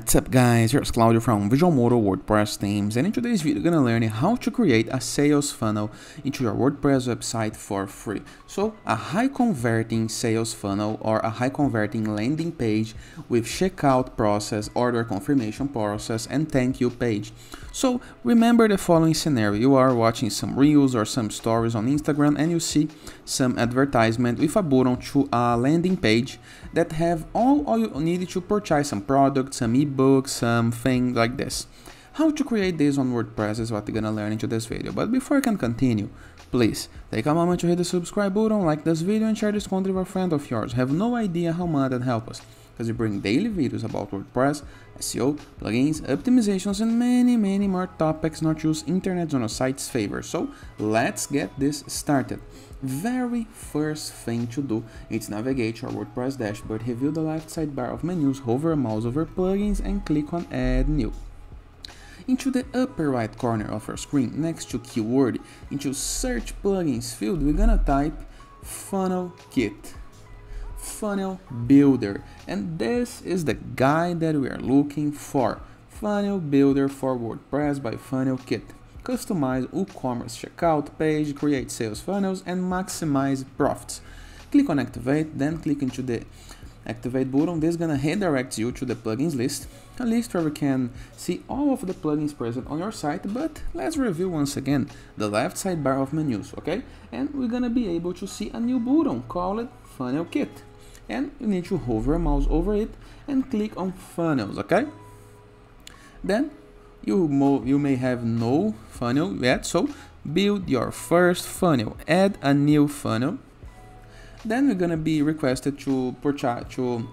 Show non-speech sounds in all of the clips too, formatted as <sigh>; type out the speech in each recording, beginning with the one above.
What's up guys, here's Claudio from Visualmodo WordPress themes and in today's video you're gonna learn how to create a sales funnel into your WordPress website for free. So a high converting sales funnel or a high converting landing page with checkout process, order confirmation process and thank you page. So remember the following scenario, you are watching some reels or some stories on Instagram and you see some advertisement with a button to a landing page that have all, you need to purchase some products some ebook, something like this. How to create this on WordPress is what you're gonna learn into this video. But before I can continue, please take a moment to hit the subscribe button, like this video and share this content with a friend of yours. Have no idea how much that helps us because we bring daily videos about WordPress, SEO, plugins, optimizations, and many, many more topics not just internet on a site's favor. So let's get this started. Very first thing to do is navigate to our WordPress dashboard, review the left sidebar of menus, hover mouse over plugins, and click on Add New. Into the upper right corner of our screen, next to keyword, into search plugins field, we're gonna type funnel kit funnel builder. And this is the guy that we are looking for. Funnel builder for wordpress by FunnelKit. Customize woocommerce checkout page create sales funnels and maximize profits. Click on activate then click into the activate button. This is gonna redirect you to the plugins list a list where we can see all of the plugins present on your site. But let's review once again the left sidebar of menus okay? And we're gonna be able to see a new button called FunnelKit and you need to hover mouse over it and click on funnels okay? Then you you may have no funnel yet so build your first funnel. Add a new funnel. Then we're gonna be requested to to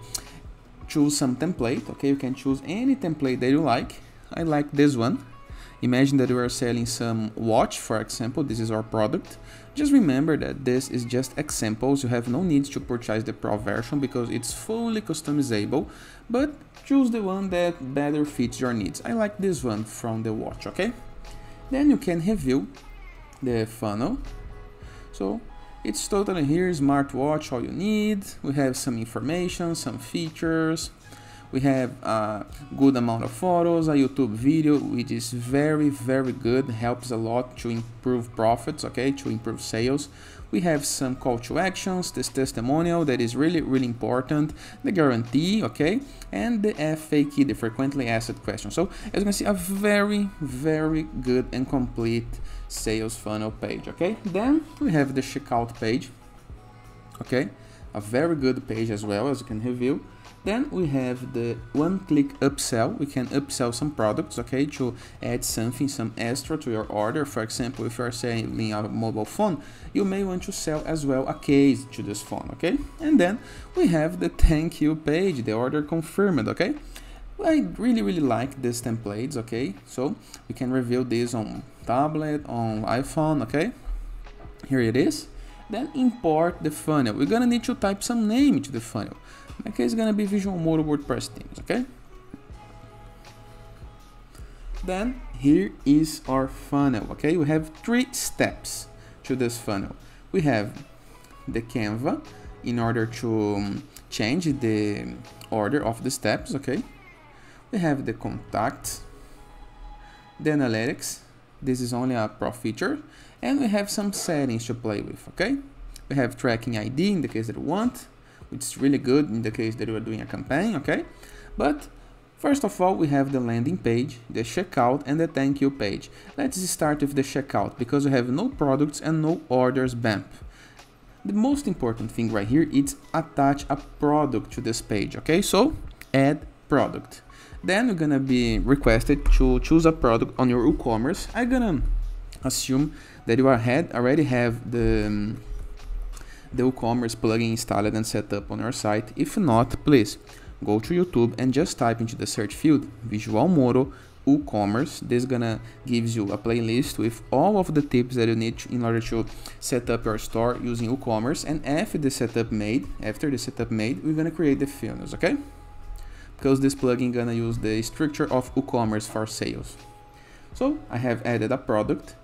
choose some template okay? You can choose any template that you like. I like this one Imagine that we are selling some watch, for example, this is our product. Just remember that this is just examples, you have no need to purchase the Pro version because it's fully customizable, but choose the one that better fits your needs. I like this one from the watch, okay? Then you can review the funnel. So it's totally here, smartwatch, all you need. We have some information, some features, we have a good amount of photos a youtube video which is very very good helps a lot to improve profits okay to improve sales. We have some call to actions this testimonial that is really really important the guarantee okay and the faq the frequently asked question so as you can see a very very good and complete sales funnel page okay? Then we have the checkout page okay a very good page as well as you can review then we have the one-click upsell. We can upsell some products, okay, to add something, some extra to your order. For example, if you are selling a mobile phone, you may want to sell as well a case to this phone, okay? And then we have the thank you page, the order confirmed, okay? I really, really like these templates, okay? So we can review this on tablet, on iPhone, okay? Here it is. Then import the funnel. We're gonna need to type some name to the funnel. My case is gonna be Visualmodo WordPress themes, okay? Then here is our funnel, okay? We have three steps to this funnel. We have the Canva in order to um, change the order of the steps, okay? We have the contact, the analytics, this is only a pro feature, and we have some settings to play with, okay? We have tracking ID in the case that you want, which is really good in the case that you are doing a campaign, okay? But first of all, we have the landing page, the checkout, and the thank you page. Let's start with the checkout because we have no products and no orders bump. The most important thing right here is attach a product to this page, okay? So add product. Then you're gonna be requested to choose a product on your WooCommerce. I'm gonna assume that you already have the um, the WooCommerce plugin installed and set up on your site. If not, please go to YouTube and just type into the search field Visualmodo WooCommerce. This is gonna gives you a playlist with all of the tips that you need to, in order to set up your store using WooCommerce. And after the setup made, after the setup made, we're gonna create the funnels, okay? Because this plugin gonna use the structure of WooCommerce for sales. So I have added a product.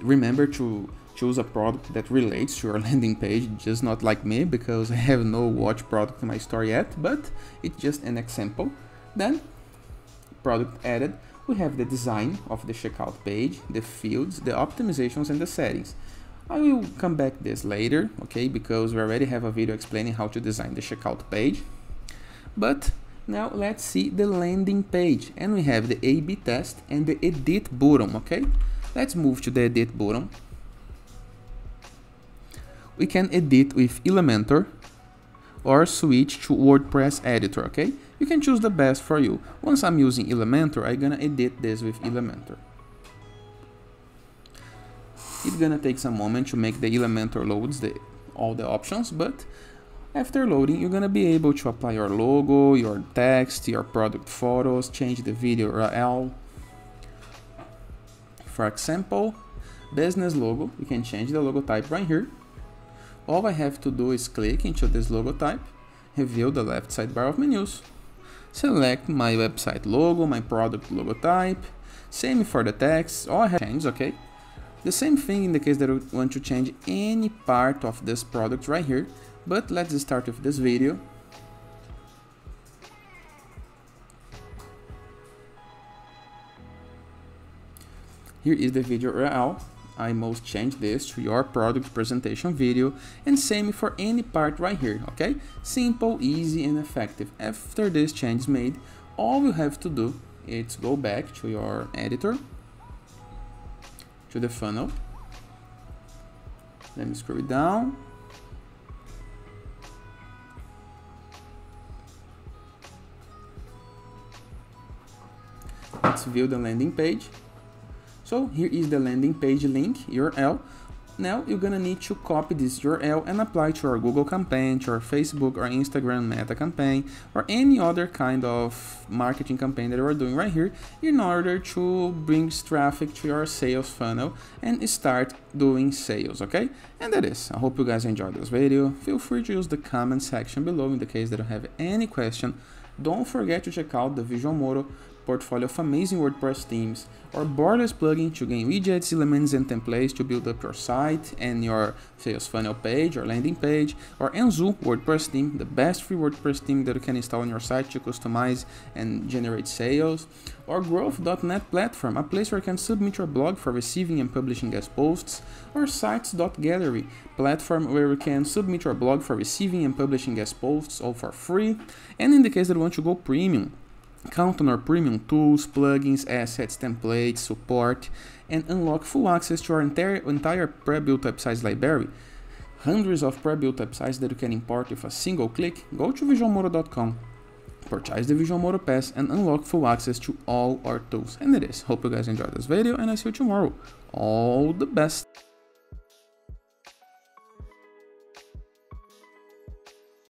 Remember to choose a product that relates to your <laughs> landing page, just not like me because I have no watch product in my store yet, but it's just an example. Then, product added, we have the design of the checkout page, the fields, the optimizations and the settings. I will come back this later, okay, because we already have a video explaining how to design the checkout page. But now let's see the landing page and we have the A-B test and the edit button, okay? Let's move to the edit button. We can edit with Elementor or switch to WordPress editor, okay? You can choose the best for you. Once I'm using Elementor, I'm gonna edit this with Elementor. It's gonna take some moment to make the Elementor loads the, all the options, but after loading, you're gonna be able to apply your logo, your text, your product photos, change the video URL. For example, business logo, you can change the logo type right here. All I have to do is click into this logo type, reveal the left sidebar of menus, select my website logo, my product logo type, same for the text, all I have changed, okay? The same thing in the case that you want to change any part of this product right here, but let's start with this video. Here is the video URL. I must change this to your product presentation video and same for any part right here, okay? Simple, easy and effective. After this change is made, all you have to do is go back to your editor to the funnel. Let me scroll it down. Let's view the landing page. So here is the landing page link URL now you're gonna need to copy this URL and apply to your Google campaign, to your Facebook or Instagram meta campaign, or any other kind of marketing campaign that are doing right here in order to bring traffic to your sales funnel and start doing sales, okay? And that is. I hope you guys enjoyed this video. Feel free to use the comment section below in the case that you have any question. Don't forget to check out the Visualmodo portfolio of amazing WordPress themes, or Borderless plugin to gain widgets, elements, and templates to build up your site and your sales funnel page or landing page, or Anzu WordPress theme, the best free WordPress theme that you can install on your site to customize and generate sales, or Growth.net platform, a place where you can submit your blog for receiving and publishing guest posts, or Sites.gallery, platform where you can submit your blog for receiving and publishing guest posts all for free, and in the case that you want to go premium, Count on our premium tools, plugins, assets, templates, support, and unlock full access to our entire, entire pre-built website library. Hundreds of pre-built websites that you can import with a single click. Go to visualmodo.com, purchase the Visualmodo Pass, and unlock full access to all our tools. And it is. Hope you guys enjoyed this video, and I see you tomorrow. All the best!